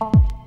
you